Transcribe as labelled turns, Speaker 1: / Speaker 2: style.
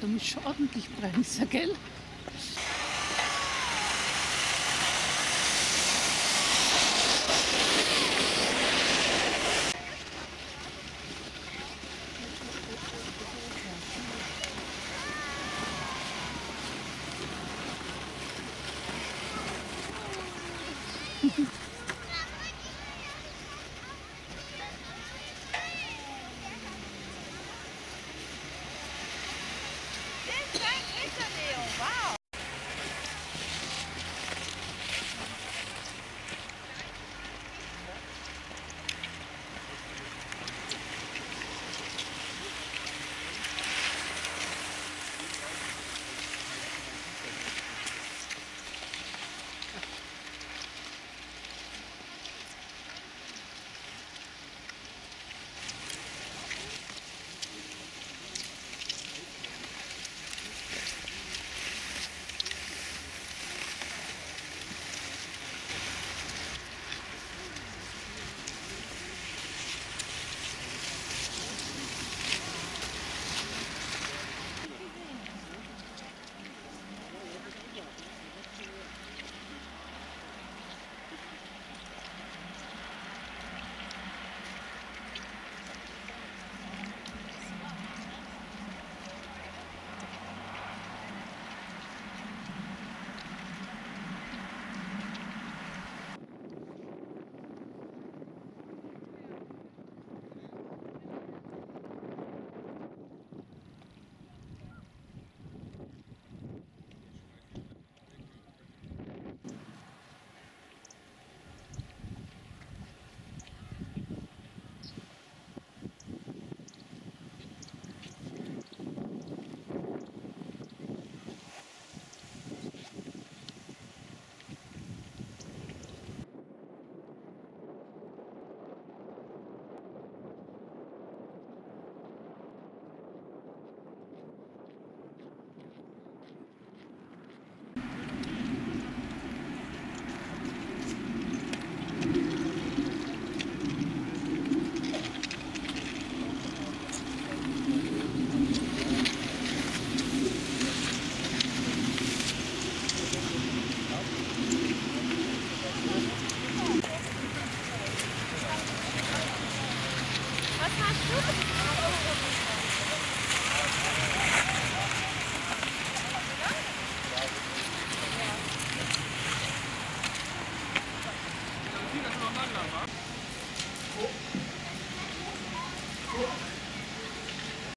Speaker 1: da muss schon ordentlich bremsen, gell?